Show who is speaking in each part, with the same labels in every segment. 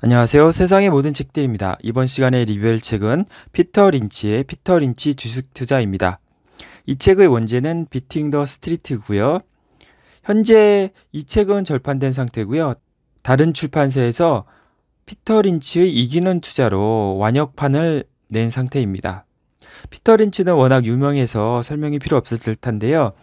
Speaker 1: 안녕하세요. 세상의 모든 책들입니다. 이번 시간에 리뷰할 책은 피터 린치의 피터 린치 주식 투자입니다. 이 책의 원제는 Beating the Street고요. 현재 이 책은 절판된 상태고요. 다른 출판사에서 피터 린치의 이기는 투자로 완역판을 낸 상태입니다. 피터 린치는 워낙 유명해서 설명이 필요 없을 듯한데요.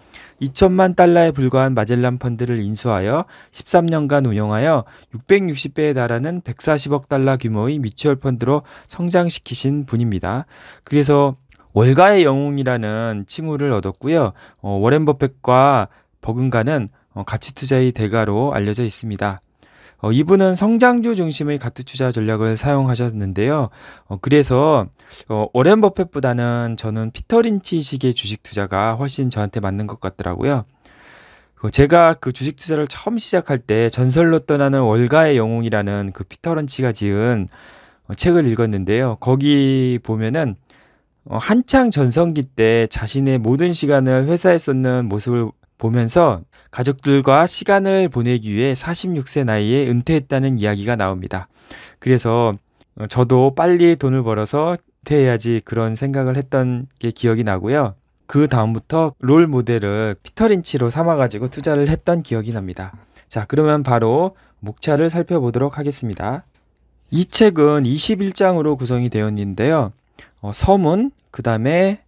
Speaker 1: 2천만 달러에 불과한 마젤란 펀드를 인수하여 13년간 운영하여 660배에 달하는 140억 달러 규모의 뮤추얼 펀드로 성장시키신 분입니다. 그래서 월가의 영웅이라는 칭호를 얻었고요. 어, 워렌 버핏과 버금가는 어, 가치 투자의 대가로 알려져 있습니다. 어, 이분은 성장주 중심의 가투 투자 전략을 사용하셨는데요. 어, 그래서 어, 오렌 버핏보다는 저는 피터 린치식의 주식 투자가 훨씬 저한테 맞는 것 같더라고요. 그 제가 그 주식 투자를 처음 시작할 때 전설로 떠나는 월가의 영웅이라는 그 피터 린치가 지은 어, 책을 읽었는데요. 거기 보면은 어, 한창 전성기 때 자신의 모든 시간을 회사에 쏟는 모습을 보면서 가족들과 시간을 보내기 위해 46세 나이에 은퇴했다는 이야기가 나옵니다. 그래서 어, 저도 빨리 돈을 벌어서 은퇴해야지 그런 생각을 했던 게 기억이 나고요. 그 다음부터 롤 모델을 피터 린치로 삼아가지고 투자를 했던 기억이 납니다. 자, 그러면 바로 목차를 살펴보도록 하겠습니다. 이 책은 21장으로 구성이 되어 있는데요. 어, 서문, 그 다음에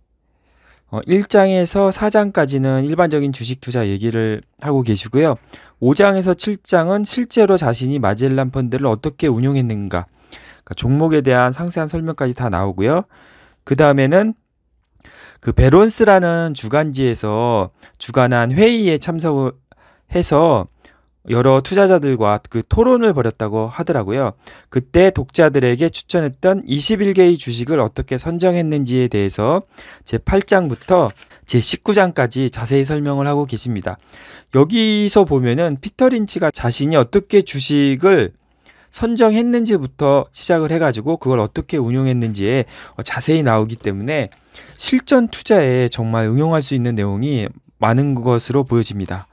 Speaker 1: 어, 1장에서 4장까지는 일반적인 주식 투자 얘기를 하고 계시고요. 5장에서 7장은 실제로 자신이 마젤란 펀드를 어떻게 운용했는가, 그러니까 종목에 대한 상세한 설명까지 다 나오고요. 그 다음에는 그 베론스라는 주간지에서 주간한 회의에 참석해서 여러 투자자들과 그 토론을 벌였다고 하더라고요. 그때 독자들에게 추천했던 21개의 주식을 어떻게 선정했는지에 대해서 제 8장부터 제 19장까지 자세히 설명을 하고 계십니다. 여기서 보면은 피터 린치가 자신이 어떻게 주식을 선정했는지부터 시작을 해가지고 그걸 어떻게 운용했는지에 자세히 나오기 때문에 실전 투자에 정말 응용할 수 있는 내용이 많은 것으로 보여집니다.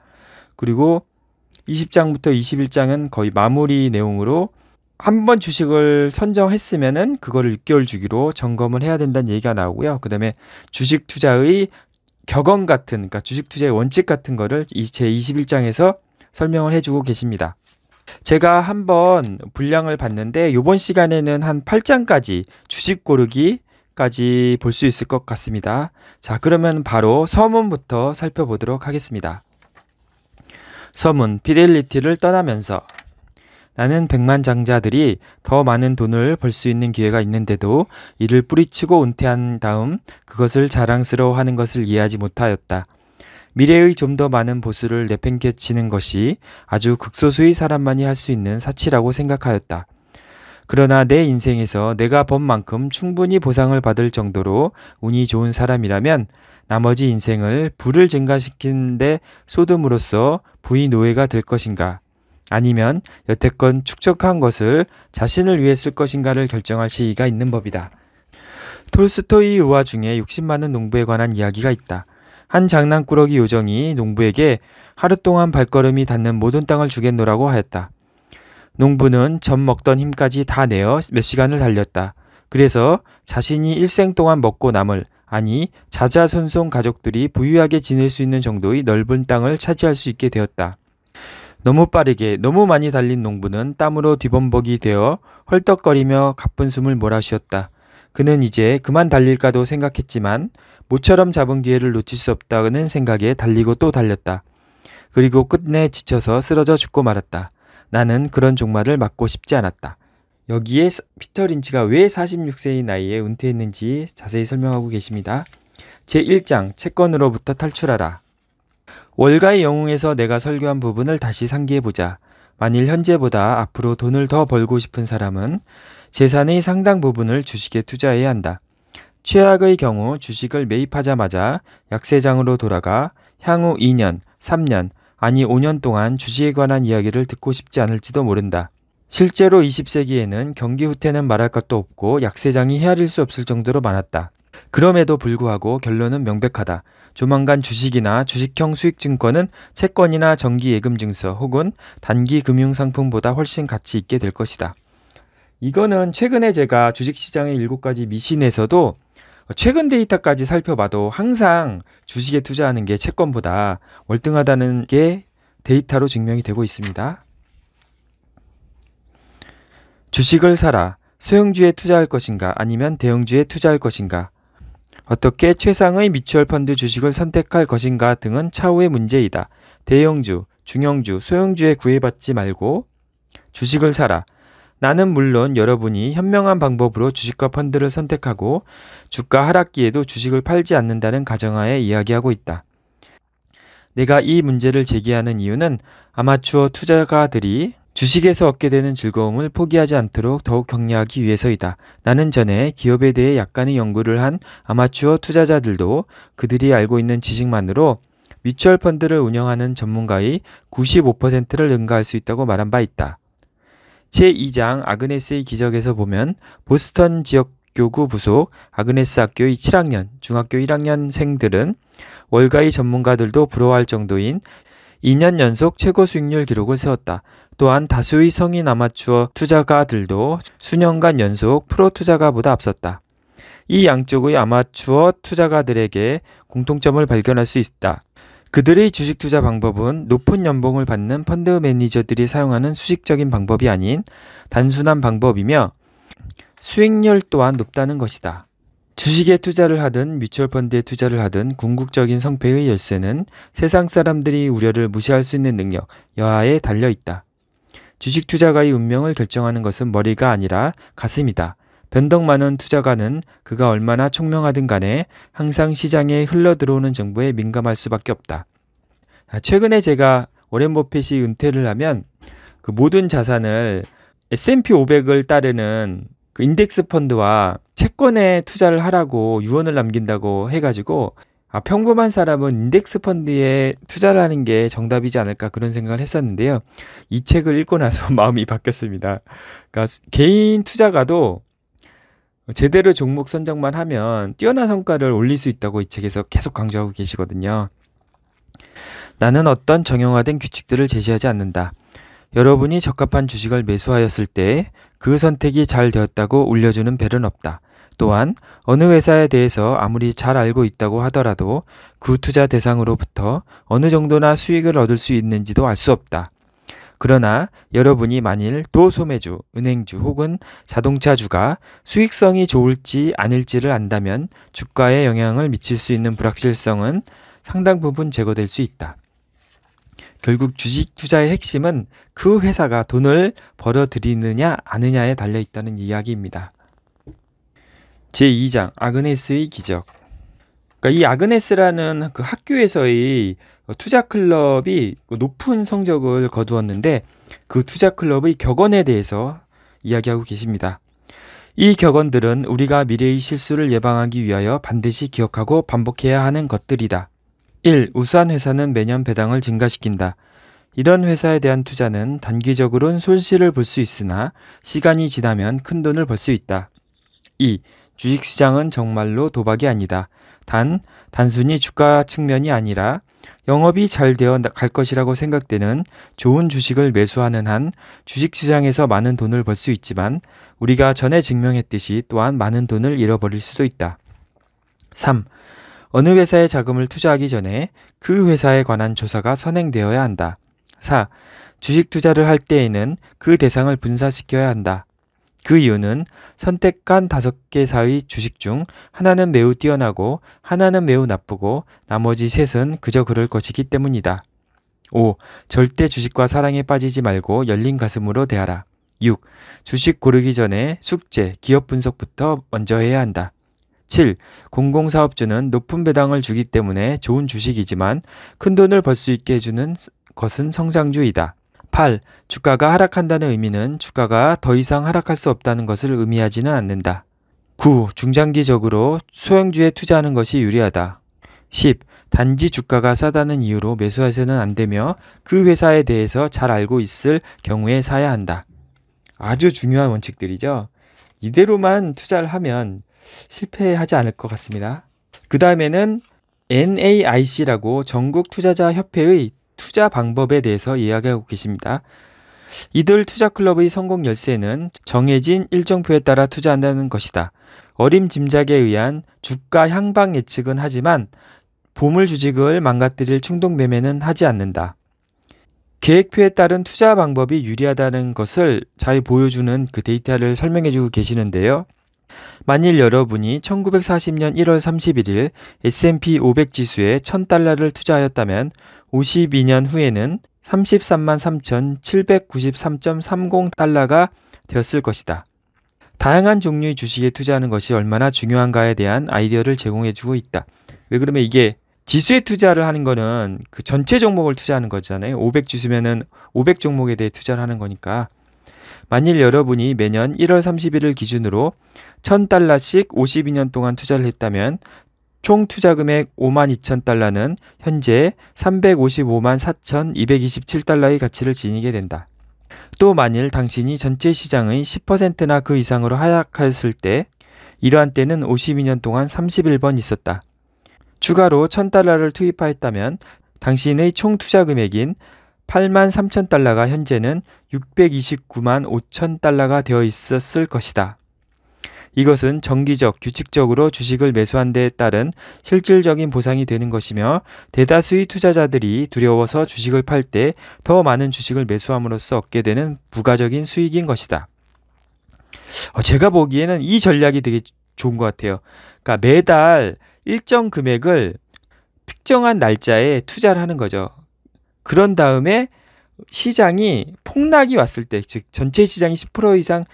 Speaker 1: 그리고 20장부터 21장은 거의 마무리 내용으로 한 번 주식을 선정했으면은 그거를 6개월 주기로 점검을 해야 된다는 얘기가 나오고요. 그다음에 주식 투자의 격언 같은 그러니까 주식 투자의 원칙 같은 거를 제 21장에서 설명을 해 주고 계십니다. 제가 한번 분량을 봤는데 이번 시간에는 한 8장까지 주식 고르기까지 볼 수 있을 것 같습니다. 자, 그러면 바로 서문부터 살펴보도록 하겠습니다. 서문 피델리티를 떠나면서 나는 백만장자들이 더 많은 돈을 벌 수 있는 기회가 있는데도 이를 뿌리치고 은퇴한 다음 그것을 자랑스러워하는 것을 이해하지 못하였다. 미래의 좀 더 많은 보수를 내팽개치는 것이 아주 극소수의 사람만이 할 수 있는 사치라고 생각하였다. 그러나 내 인생에서 내가 번 만큼 충분히 보상을 받을 정도로 운이 좋은 사람이라면 나머지 인생을 부를 증가시키는데 쏟음으로써 부의 노예가 될 것인가? 아니면 여태껏 축적한 것을 자신을 위해 쓸 것인가를 결정할 시기가 있는 법이다. 톨스토이 의화 중에 욕심 많은 농부에 관한 이야기가 있다. 한 장난꾸러기 요정이 농부에게 하루 동안 발걸음이 닿는 모든 땅을 주겠노라고 하였다. 농부는 젖 먹던 힘까지 다 내어 몇 시간을 달렸다. 그래서 자신이 일생 동안 먹고 남을 아니 자자손손 가족들이 부유하게 지낼 수 있는 정도의 넓은 땅을 차지할 수 있게 되었다. 너무 빠르게 너무 많이 달린 농부는 땀으로 뒤범벅이 되어 헐떡거리며 가쁜 숨을 몰아쉬었다. 그는 이제 그만 달릴까도 생각했지만 모처럼 잡은 기회를 놓칠 수 없다는 생각에 달리고 또 달렸다. 그리고 끝내 지쳐서 쓰러져 죽고 말았다. 나는 그런 종말을 맞고 싶지 않았다. 여기에 피터 린치가 왜 46세의 나이에 은퇴했는지 자세히 설명하고 계십니다. 제1장 채권으로부터 탈출하라. 월가의 영웅에서 내가 설교한 부분을 다시 상기해보자. 만일 현재보다 앞으로 돈을 더 벌고 싶은 사람은 재산의 상당 부분을 주식에 투자해야 한다. 최악의 경우 주식을 매입하자마자 약세장으로 돌아가 향후 2년, 3년, 아니 5년 동안 주식에 관한 이야기를 듣고 싶지 않을지도 모른다. 실제로 20세기에는 경기 후퇴는 말할 것도 없고 약세장이 헤아릴 수 없을 정도로 많았다. 그럼에도 불구하고 결론은 명백하다. 조만간 주식이나 주식형 수익증권은 채권이나 정기예금증서 혹은 단기 금융상품보다 훨씬 가치 있게 될 것이다. 이거는 최근에 제가 주식시장의 일곱 가지 미신에서도 최근 데이터까지 살펴봐도 항상 주식에 투자하는 게 채권보다 월등하다는 게 데이터로 증명이 되고 있습니다. 주식을 사라. 소형주에 투자할 것인가 아니면 대형주에 투자할 것인가 어떻게 최상의 뮤추얼 펀드 주식을 선택할 것인가 등은 차후의 문제이다. 대형주, 중형주, 소형주에 구애받지 말고 주식을 사라. 나는 물론 여러분이 현명한 방법으로 주식과 펀드를 선택하고 주가 하락기에도 주식을 팔지 않는다는 가정하에 이야기하고 있다. 내가 이 문제를 제기하는 이유는 아마추어 투자가들이 주식에서 얻게 되는 즐거움을 포기하지 않도록 더욱 격려하기 위해서이다. 나는 전에 기업에 대해 약간의 연구를 한 아마추어 투자자들도 그들이 알고 있는 지식만으로 뮤추얼 펀드를 운영하는 전문가의 95%를 능가할 수 있다고 말한 바 있다. 제2장 아그네스의 기적에서 보면 보스턴 지역 교구 부속 아그네스 학교의 7학년, 중학교 1학년생들은 월가의 전문가들도 부러워할 정도인 2년 연속 최고 수익률 기록을 세웠다. 또한 다수의 성인 아마추어 투자가들도 수년간 연속 프로 투자가보다 앞섰다. 이 양쪽의 아마추어 투자가들에게 공통점을 발견할 수 있다. 그들의 주식 투자 방법은 높은 연봉을 받는 펀드 매니저들이 사용하는 수식적인 방법이 아닌 단순한 방법이며 수익률 또한 높다는 것이다. 주식에 투자를 하든 뮤추얼 펀드에 투자를 하든 궁극적인 성패의 열쇠는 세상 사람들이 우려를 무시할 수 있는 능력, 여하에 달려 있다. 주식 투자가의 운명을 결정하는 것은 머리가 아니라 가슴이다. 변덕 많은 투자가는 그가 얼마나 총명하든 간에 항상 시장에 흘러 들어오는 정보에 민감할 수밖에 없다. 아, 최근에 제가 워렌 버핏이 은퇴를 하면 그 모든 자산을 S&P 500을 따르는 그 인덱스 펀드와 채권에 투자를 하라고 유언을 남긴다고 해가지고 아, 평범한 사람은 인덱스 펀드에 투자를 하는 게 정답이지 않을까 그런 생각을 했었는데요. 이 책을 읽고 나서 마음이 바뀌었습니다. 그러니까 개인 투자가도 제대로 종목 선정만 하면 뛰어난 성과를 올릴 수 있다고 이 책에서 계속 강조하고 계시거든요. 나는 어떤 정형화된 규칙들을 제시하지 않는다. 여러분이 적합한 주식을 매수하였을 때 그 선택이 잘 되었다고 울려주는 벨은 없다. 또한 어느 회사에 대해서 아무리 잘 알고 있다고 하더라도 그 투자 대상으로부터 어느 정도나 수익을 얻을 수 있는지도 알 수 없다. 그러나 여러분이 만일 도소매주, 은행주 혹은 자동차주가 수익성이 좋을지 아닐지를 안다면 주가에 영향을 미칠 수 있는 불확실성은 상당 부분 제거될 수 있다. 결국 주식 투자의 핵심은 그 회사가 돈을 벌어들이느냐 아느냐에 달려 있다는 이야기입니다. 제2장 아그네스의 기적. 그러니까 이 아그네스라는 그 학교에서의 투자 클럽이 높은 성적을 거두었는데 그 투자 클럽의 격언에 대해서 이야기하고 계십니다. 이 격언들은 우리가 미래의 실수를 예방하기 위하여 반드시 기억하고 반복해야 하는 것들이다. 1. 우수한 회사는 매년 배당을 증가시킨다. 이런 회사에 대한 투자는 단기적으로는 손실을 볼 수 있으나 시간이 지나면 큰 돈을 벌 수 있다. 2. 주식시장은 정말로 도박이 아니다. 단, 단순히 주가 측면이 아니라 영업이 잘 되어 갈 것이라고 생각되는 좋은 주식을 매수하는 한 주식시장에서 많은 돈을 벌 수 있지만 우리가 전에 증명했듯이 또한 많은 돈을 잃어버릴 수도 있다. 3. 어느 회사에 자금을 투자하기 전에 그 회사에 관한 조사가 선행되어야 한다. 4. 주식 투자를 할 때에는 그 대상을 분사시켜야 한다. 그 이유는 선택한 다섯 개사의 주식 중 하나는 매우 뛰어나고 하나는 매우 나쁘고 나머지 셋은 그저 그럴 것이기 때문이다. 5. 절대 주식과 사랑에 빠지지 말고 열린 가슴으로 대하라. 6. 주식 고르기 전에 숙제, 기업 분석부터 먼저 해야 한다. 7. 공공사업주는 높은 배당을 주기 때문에 좋은 주식이지만 큰 돈을 벌 수 있게 해주는 것은 성장주이다. 8. 주가가 하락한다는 의미는 주가가 더 이상 하락할 수 없다는 것을 의미하지는 않는다. 9. 중장기적으로 소형주에 투자하는 것이 유리하다. 10. 단지 주가가 싸다는 이유로 매수해서는 안 되며 그 회사에 대해서 잘 알고 있을 경우에 사야 한다. 아주 중요한 원칙들이죠. 이대로만 투자를 하면 실패하지 않을 것 같습니다. 그 다음에는 NAIC라고 전국 투자자 협회의 투자 방법에 대해서 이야기하고 계십니다. 이들 투자 클럽의 성공 열쇠는 정해진 일정표에 따라 투자한다는 것이다. 어림짐작에 의한 주가 향방 예측은 하지만 보물 주식을 망가뜨릴 충동 매매는 하지 않는다. 계획표에 따른 투자 방법이 유리하다는 것을 잘 보여주는 그 데이터를 설명해주고 계시는데요. 만일 여러분이 1940년 1월 31일 S&P 500 지수에 1000달러를 투자하였다면 52년 후에는 33만 3,793.30달러가 되었을 것이다. 다양한 종류의 주식에 투자하는 것이 얼마나 중요한가에 대한 아이디어를 제공해주고 있다. 왜 그러면 이게 지수에 투자를 하는 거는 그 전체 종목을 투자하는 거잖아요. 500 지수면은 500 종목에 대해 투자를 하는 거니까. 만일 여러분이 매년 1월 31일 기준으로 1000달러씩 52년 동안 투자를 했다면 총 투자 금액 5만 2천 달러는 현재 355만 4,227달러의 가치를 지니게 된다. 또 만일 당신이 전체 시장의 10%나 그 이상으로 하락하였을 때 이러한 때는 52년 동안 31번 있었다. 추가로 1000달러를 투입하였다면 당신의 총 투자 금액인 8만 3천 달러가 현재는 629만 5천 달러가 되어 있었을 것이다. 이것은 정기적, 규칙적으로 주식을 매수한 데에 따른 실질적인 보상이 되는 것이며 대다수의 투자자들이 두려워서 주식을 팔 때 더 많은 주식을 매수함으로써 얻게 되는 부가적인 수익인 것이다. 어, 제가 보기에는 이 전략이 되게 좋은 것 같아요. 그러니까 매달 일정 금액을 특정한 날짜에 투자를 하는 거죠. 그런 다음에 시장이 폭락이 왔을 때, 즉 전체 시장이 10% 이상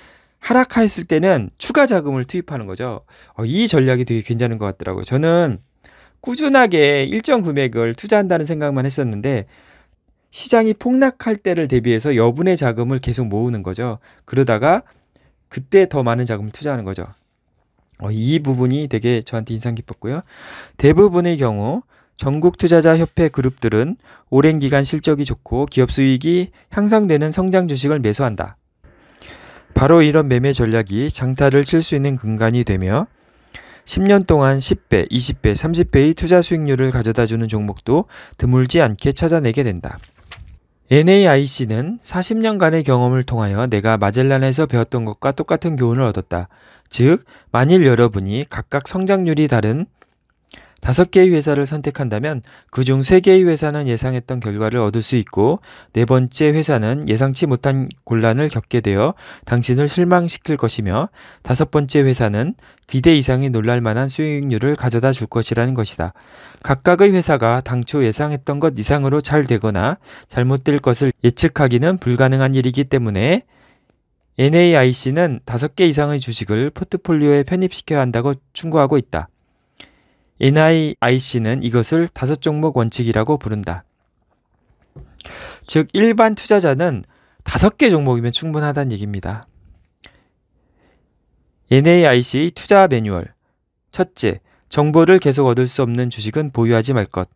Speaker 1: 하락하였을 때는 추가 자금을 투입하는 거죠. 어, 이 전략이 되게 괜찮은 것 같더라고요. 저는 꾸준하게 일정 금액을 투자한다는 생각만 했었는데 시장이 폭락할 때를 대비해서 여분의 자금을 계속 모으는 거죠. 그러다가 그때 더 많은 자금을 투자하는 거죠. 어, 이 부분이 되게 저한테 인상 깊었고요. 대부분의 경우 전국 투자자 협회 그룹들은 오랜 기간 실적이 좋고 기업 수익이 향상되는 성장 주식을 매수한다. 바로 이런 매매 전략이 장타를 칠 수 있는 근간이 되며 10년 동안 10배, 20배, 30배의 투자 수익률을 가져다 주는 종목도 드물지 않게 찾아내게 된다. NAIC는 40년간의 경험을 통하여 내가 마젤란에서 배웠던 것과 똑같은 교훈을 얻었다. 즉, 만일 여러분이 각각 성장률이 다른 다섯 개의 회사를 선택한다면 그중 세 개의 회사는 예상했던 결과를 얻을 수 있고 네 번째 회사는 예상치 못한 곤란을 겪게 되어 당신을 실망시킬 것이며 다섯 번째 회사는 기대 이상의 놀랄 만한 수익률을 가져다 줄 것이라는 것이다. 각각의 회사가 당초 예상했던 것 이상으로 잘 되거나 잘못될 것을 예측하기는 불가능한 일이기 때문에 NAIC는 다섯 개 이상의 주식을 포트폴리오에 편입시켜야 한다고 충고하고 있다. NIIC는 이것을 다섯 종목 원칙이라고 부른다. 즉, 일반 투자자는 다섯 개 종목이면 충분하다는 얘기입니다. NAIC 투자 매뉴얼. 첫째, 정보를 계속 얻을 수 없는 주식은 보유하지 말 것.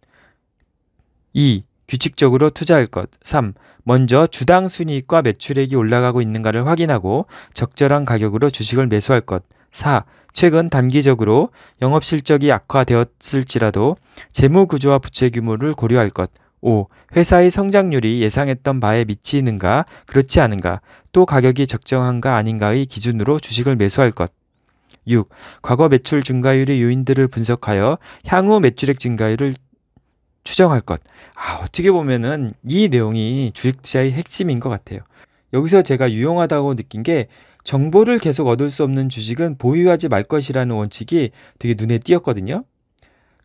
Speaker 1: 2. 규칙적으로 투자할 것. 3. 먼저 주당 순이익과 매출액이 올라가고 있는가를 확인하고 적절한 가격으로 주식을 매수할 것. 4. 최근 단기적으로 영업 실적이 악화되었을지라도 재무 구조와 부채 규모를 고려할 것. 5. 회사의 성장률이 예상했던 바에 미치는가, 그렇지 않은가, 또 가격이 적정한가 아닌가의 기준으로 주식을 매수할 것. 6. 과거 매출 증가율의 요인들을 분석하여 향후 매출액 증가율을 추정할 것. 아, 어떻게 보면은 이 내용이 주식 투자의 핵심인 것 같아요. 여기서 제가 유용하다고 느낀 게 정보를 계속 얻을 수 없는 주식은 보유하지 말 것이라는 원칙이 되게 눈에 띄었거든요.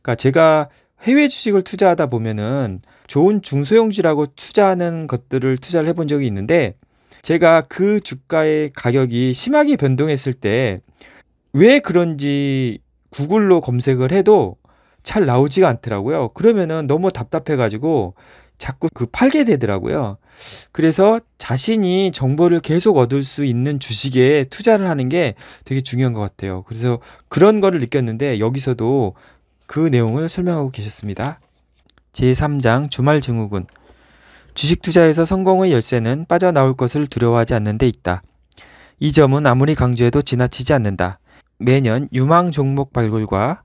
Speaker 1: 그러니까 제가 해외 주식을 투자하다 보면은 좋은 중소형주라고 투자하는 것들을 투자를 해본 적이 있는데 제가 그 주가의 가격이 심하게 변동했을 때 왜 그런지 구글로 검색을 해도 잘 나오지가 않더라고요. 그러면은 너무 답답해가지고 자꾸 그 팔게 되더라고요. 그래서 자신이 정보를 계속 얻을 수 있는 주식에 투자를 하는 게 되게 중요한 것 같아요. 그래서 그런 거를 느꼈는데 여기서도 그 내용을 설명하고 계셨습니다. 제3장 주말 증후군. 주식 투자에서 성공의 열쇠는 빠져나올 것을 두려워하지 않는 데 있다. 이 점은 아무리 강조해도 지나치지 않는다. 매년 유망 종목 발굴과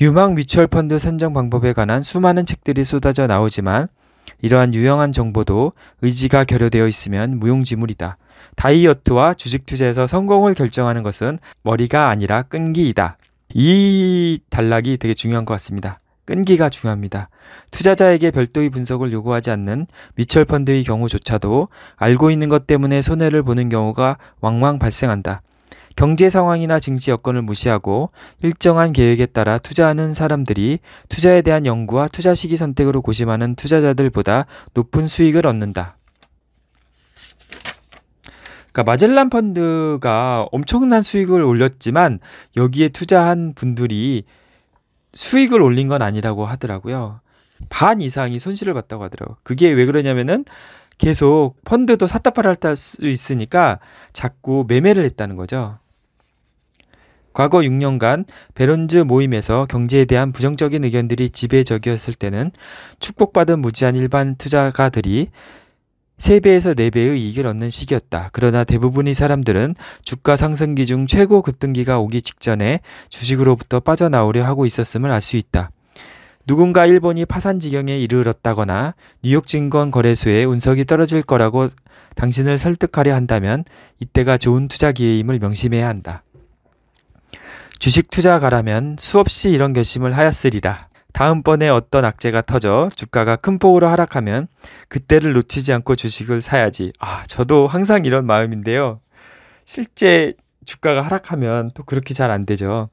Speaker 1: 유망 뮤추얼 펀드 선정 방법에 관한 수많은 책들이 쏟아져 나오지만 이러한 유용한 정보도 의지가 결여되어 있으면 무용지물이다. 다이어트와 주식 투자에서 성공을 결정하는 것은 머리가 아니라 끈기이다. 이 단락이 되게 중요한 것 같습니다. 끈기가 중요합니다. 투자자에게 별도의 분석을 요구하지 않는 뮤철 펀드의 경우조차도 알고 있는 것 때문에 손해를 보는 경우가 왕왕 발생한다. 경제 상황이나 증시 여건을 무시하고 일정한 계획에 따라 투자하는 사람들이 투자에 대한 연구와 투자 시기 선택으로 고심하는 투자자들보다 높은 수익을 얻는다. 그러니까 마젤란 펀드가 엄청난 수익을 올렸지만 여기에 투자한 분들이 수익을 올린 건 아니라고 하더라고요. 반 이상이 손실을 봤다고 하더라고요. 그게 왜 그러냐면은 계속 펀드도 샀다 팔았다 할 수 있으니까 자꾸 매매를 했다는 거죠. 과거 6년간 베론즈 모임에서 경제에 대한 부정적인 의견들이 지배적이었을 때는 축복받은 무지한 일반 투자가들이 3배에서 4배의 이익을 얻는 시기였다. 그러나 대부분의 사람들은 주가 상승기 중 최고 급등기가 오기 직전에 주식으로부터 빠져나오려 하고 있었음을 알 수 있다. 누군가 일본이 파산 지경에 이르렀다거나 뉴욕 증권 거래소에 운석이 떨어질 거라고 당신을 설득하려 한다면 이때가 좋은 투자 기회임을 명심해야 한다. 주식 투자가라면 수없이 이런 결심을 하였으리라. 다음번에 어떤 악재가 터져 주가가 큰 폭으로 하락하면 그때를 놓치지 않고 주식을 사야지. 아, 저도 항상 이런 마음인데요. 실제 주가가 하락하면 또 그렇게 잘 안 되죠.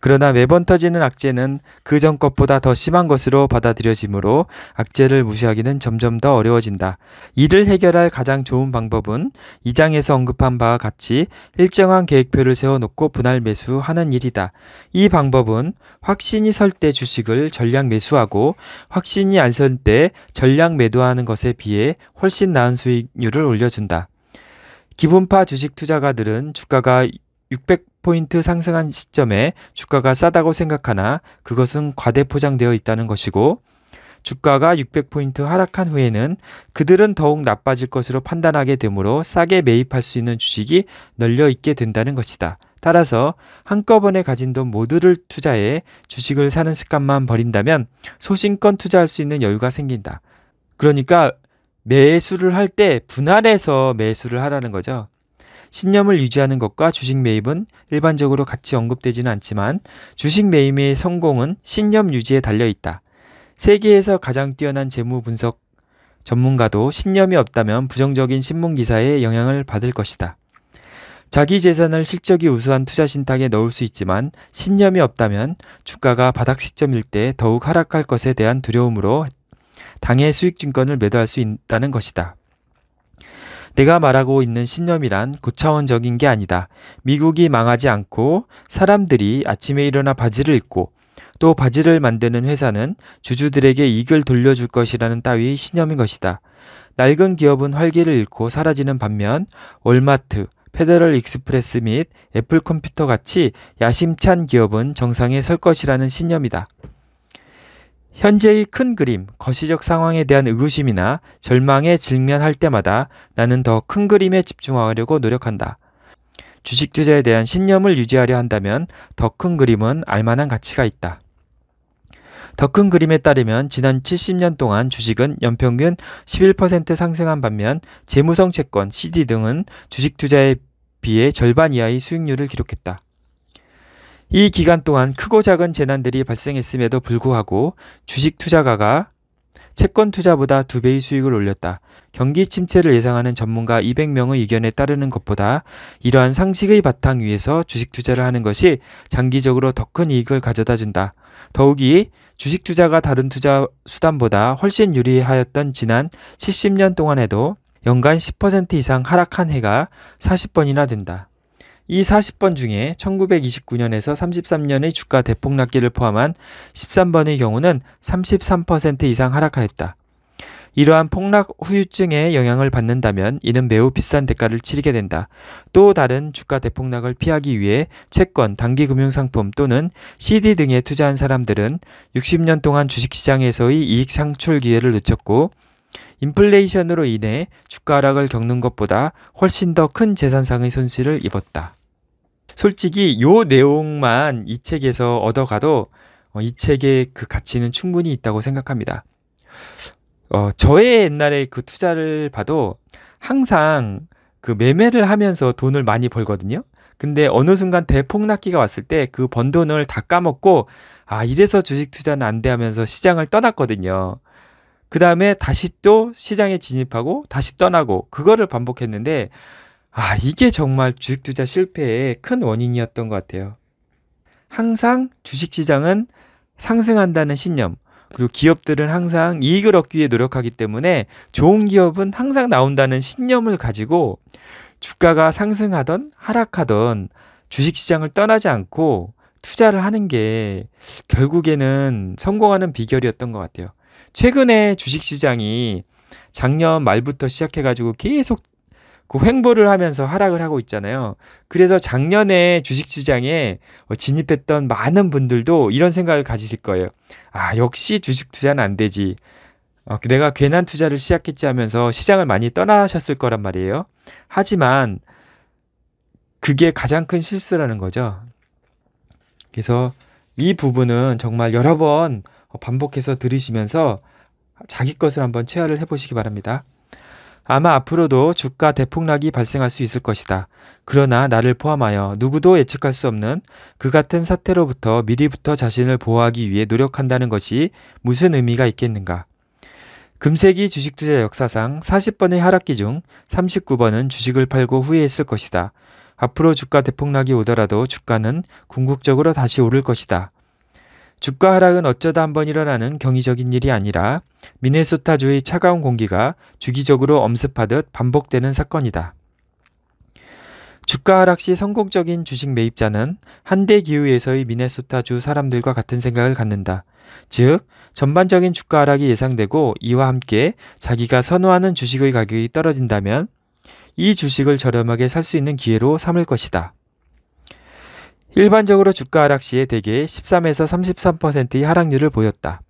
Speaker 1: 그러나 매번 터지는 악재는 그 전 것보다 더 심한 것으로 받아들여지므로 악재를 무시하기는 점점 더 어려워진다. 이를 해결할 가장 좋은 방법은 이 장에서 언급한 바와 같이 일정한 계획표를 세워놓고 분할 매수하는 일이다. 이 방법은 확신이 설 때 주식을 전량 매수하고 확신이 안 설 때 전량 매도하는 것에 비해 훨씬 나은 수익률을 올려준다. 기분파 주식 투자가들은 주가가 600포인트 상승한 시점에 주가가 싸다고 생각하나 그것은 과대 포장되어 있다는 것이고 주가가 600포인트 하락한 후에는 그들은 더욱 나빠질 것으로 판단하게 되므로 싸게 매입할 수 있는 주식이 널려 있게 된다는 것이다. 따라서 한꺼번에 가진 돈 모두를 투자해 주식을 사는 습관만 버린다면 소신껏 투자할 수 있는 여유가 생긴다. 그러니까 매수를 할 때 분할해서 매수를 하라는 거죠. 신념을 유지하는 것과 주식 매입은 일반적으로 같이 언급되지는 않지만 주식 매입의 성공은 신념 유지에 달려 있다. 세계에서 가장 뛰어난 재무 분석 전문가도 신념이 없다면 부정적인 신문 기사에 영향을 받을 것이다. 자기 재산을 실적이 우수한 투자 신탁에 넣을 수 있지만 신념이 없다면 주가가 바닥 시점일 때 더욱 하락할 것에 대한 두려움으로 당해 수익 증권을 매도할 수 있다는 것이다. 내가 말하고 있는 신념이란 고차원적인 게 아니다. 미국이 망하지 않고 사람들이 아침에 일어나 바지를 입고 또 바지를 만드는 회사는 주주들에게 이익을 돌려줄 것이라는 따위의 신념인 것이다. 낡은 기업은 활기를 잃고 사라지는 반면 월마트, 페더럴 익스프레스 및 애플 컴퓨터 같이 야심찬 기업은 정상에 설 것이라는 신념이다. 현재의 큰 그림, 거시적 상황에 대한 의구심이나 절망에 직면할 때마다 나는 더 큰 그림에 집중하려고 노력한다. 주식 투자에 대한 신념을 유지하려 한다면 더 큰 그림은 알만한 가치가 있다. 더 큰 그림에 따르면 지난 70년 동안 주식은 연평균 11% 상승한 반면 재무성 채권, CD 등은 주식 투자에 비해 절반 이하의 수익률을 기록했다. 이 기간 동안 크고 작은 재난들이 발생했음에도 불구하고 주식 투자가가 채권 투자보다 두 배의 수익을 올렸다. 경기 침체를 예상하는 전문가 200명의 의견에 따르는 것보다 이러한 상식의 바탕 위에서 주식 투자를 하는 것이 장기적으로 더 큰 이익을 가져다 준다. 더욱이 주식 투자가 다른 투자 수단보다 훨씬 유리하였던 지난 70년 동안에도 연간 10% 이상 하락한 해가 40번이나 된다. 이 40번 중에 1929년에서 33년의 주가 대폭락기를 포함한 13번의 경우는 33% 이상 하락하였다. 이러한 폭락 후유증에 영향을 받는다면 이는 매우 비싼 대가를 치르게 된다. 또 다른 주가 대폭락을 피하기 위해 채권, 단기 금융상품 또는 CD 등에 투자한 사람들은 60년 동안 주식시장에서의 이익 상출 기회를 놓쳤고 인플레이션으로 인해 주가 하락을 겪는 것보다 훨씬 더 큰 재산상의 손실을 입었다. 솔직히 요 내용만 이 책에서 얻어가도 어, 이 책의 그 가치는 충분히 있다고 생각합니다. 어, 저의 옛날에 그 투자를 봐도 항상 그 매매를 하면서 돈을 많이 벌거든요. 근데 어느 순간 대폭락기가 왔을 때 그 번 돈을 다 까먹고 아, 이래서 주식 투자는 안 돼 하면서 시장을 떠났거든요. 그 다음에 다시 또 시장에 진입하고 다시 떠나고 그거를 반복했는데 아, 이게 정말 주식 투자 실패의 큰 원인이었던 것 같아요. 항상 주식 시장은 상승한다는 신념, 그리고 기업들은 항상 이익을 얻기 위해 노력하기 때문에 좋은 기업은 항상 나온다는 신념을 가지고 주가가 상승하던 하락하던 주식 시장을 떠나지 않고 투자를 하는 게 결국에는 성공하는 비결이었던 것 같아요. 최근에 주식 시장이 작년 말부터 시작해가지고 계속 그 횡보를 하면서 하락을 하고 있잖아요. 그래서 작년에 주식 시장에 진입했던 많은 분들도 이런 생각을 가지실 거예요. 아, 역시 주식 투자는 안 되지. 어, 내가 괜한 투자를 시작했지 하면서 시장을 많이 떠나셨을 거란 말이에요. 하지만 그게 가장 큰 실수라는 거죠. 그래서 이 부분은 정말 여러 번 반복해서 들으시면서 자기 것을 한번 체화를 해보시기 바랍니다. 아마 앞으로도 주가 대폭락이 발생할 수 있을 것이다. 그러나 나를 포함하여 누구도 예측할 수 없는 그 같은 사태로부터 미리부터 자신을 보호하기 위해 노력한다는 것이 무슨 의미가 있겠는가? 금세기 주식 투자 역사상 40번의 하락기 중 39번은 주식을 팔고 후회했을 것이다. 앞으로 주가 대폭락이 오더라도 주가는 궁극적으로 다시 오를 것이다. 주가 하락은 어쩌다 한번 일어나는 경이적인 일이 아니라 미네소타주의 차가운 공기가 주기적으로 엄습하듯 반복되는 사건이다. 주가 하락 시 성공적인 주식 매입자는 한대 기후에서의 미네소타주 사람들과 같은 생각을 갖는다. 즉, 전반적인 주가 하락이 예상되고 이와 함께 자기가 선호하는 주식의 가격이 떨어진다면 이 주식을 저렴하게 살 수 있는 기회로 삼을 것이다. 일반적으로 주가 하락 시에 대개 13에서 33%의 하락률을 보였다.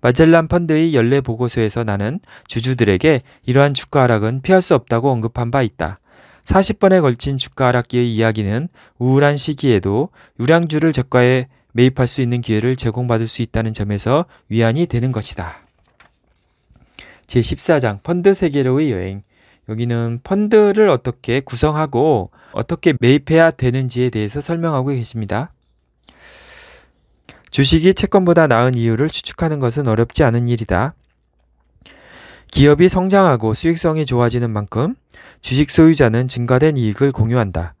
Speaker 1: 마젤란 펀드의 연례 보고서에서 나는 주주들에게 이러한 주가 하락은 피할 수 없다고 언급한 바 있다. 40번에 걸친 주가 하락기의 이야기는 우울한 시기에도 유량주를 저가에 매입할 수 있는 기회를 제공받을 수 있다는 점에서 위안이 되는 것이다. 제14장 펀드 세계로의 여행 여기는 펀드를 어떻게 구성하고 어떻게 매입해야 되는지에 대해서 설명하고 계십니다. 주식이 채권보다 나은 이유를 추측하는 것은 어렵지 않은 일이다. 기업이 성장하고 수익성이 좋아지는 만큼 주식 소유자는 증가된 이익을 공유한다.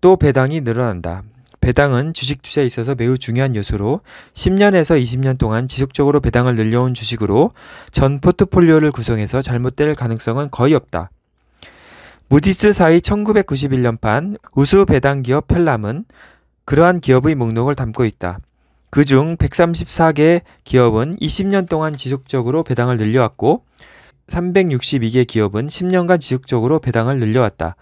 Speaker 1: 또 배당이 늘어난다. 배당은 주식 투자에 있어서 매우 중요한 요소로 10년에서 20년 동안 지속적으로 배당을 늘려온 주식으로 전 포트폴리오를 구성해서 잘못될 가능성은 거의 없다. 무디스 사의 1991년판 우수 배당 기업 편람은 그러한 기업의 목록을 담고 있다. 그 중 134개 기업은 20년 동안 지속적으로 배당을 늘려왔고 362개 기업은 10년간 지속적으로 배당을 늘려왔다.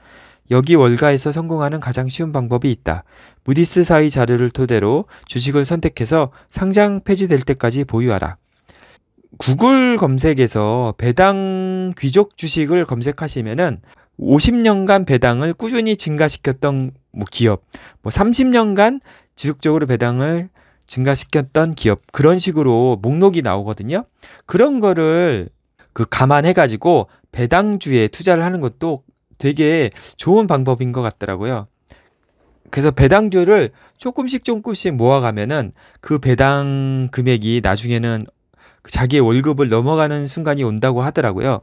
Speaker 1: 여기 월가에서 성공하는 가장 쉬운 방법이 있다. 무디스 사의 자료를 토대로 주식을 선택해서 상장 폐지될 때까지 보유하라. 구글 검색에서 배당 귀족 주식을 검색하시면은 50년간 배당을 꾸준히 증가시켰던 뭐 기업, 뭐 30년간 지속적으로 배당을 증가시켰던 기업 그런 식으로 목록이 나오거든요. 그런 거를 그 감안해 가지고 배당주에 투자를 하는 것도 되게 좋은 방법인 것 같더라고요. 그래서 배당주를 조금씩 조금씩 모아가면은 그 배당 금액이 나중에는 자기의 월급을 넘어가는 순간이 온다고 하더라고요.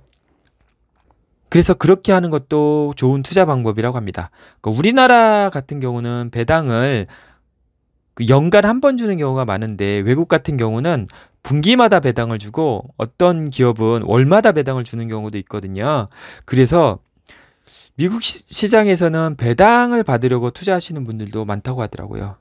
Speaker 1: 그래서 그렇게 하는 것도 좋은 투자 방법이라고 합니다. 그러니까 우리나라 같은 경우는 배당을 그 연간 한 번 주는 경우가 많은데 외국 같은 경우는 분기마다 배당을 주고 어떤 기업은 월마다 배당을 주는 경우도 있거든요. 그래서 미국 시장에서는 배당을 받으려고 투자하시는 분들도 많다고 하더라고요.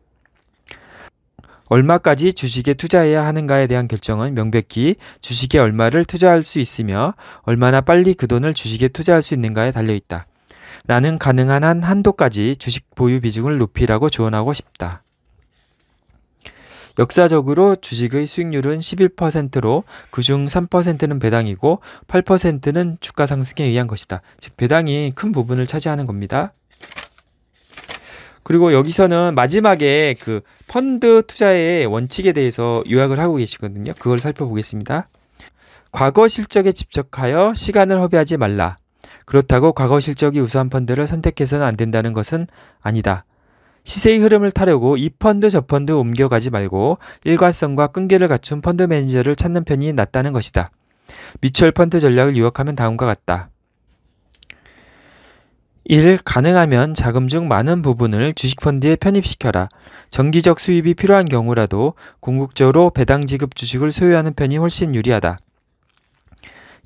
Speaker 1: 얼마까지 주식에 투자해야 하는가에 대한 결정은 명백히 주식에 얼마를 투자할 수 있으며 얼마나 빨리 그 돈을 주식에 투자할 수 있는가에 달려 있다. 나는 가능한 한 한도까지 주식 보유 비중을 높이라고 조언하고 싶다. 역사적으로 주식의 수익률은 11%로 그중 3%는 배당이고 8%는 주가 상승에 의한 것이다. 즉 배당이 큰 부분을 차지하는 겁니다. 그리고 여기서는 마지막에 그 펀드 투자의 원칙에 대해서 요약을 하고 계시거든요. 그걸 살펴보겠습니다. 과거 실적에 집착하여 시간을 허비하지 말라. 그렇다고 과거 실적이 우수한 펀드를 선택해서는 안 된다는 것은 아니다. 시세의 흐름을 타려고 이 펀드 저 펀드 옮겨가지 말고 일관성과 끈기를 갖춘 펀드 매니저를 찾는 편이 낫다는 것이다. 뮤추얼 펀드 전략을 유혹하면 다음과 같다. 1. 가능하면 자금 중 많은 부분을 주식펀드에 편입시켜라. 정기적 수입이 필요한 경우라도 궁극적으로 배당 지급 주식을 소유하는 편이 훨씬 유리하다.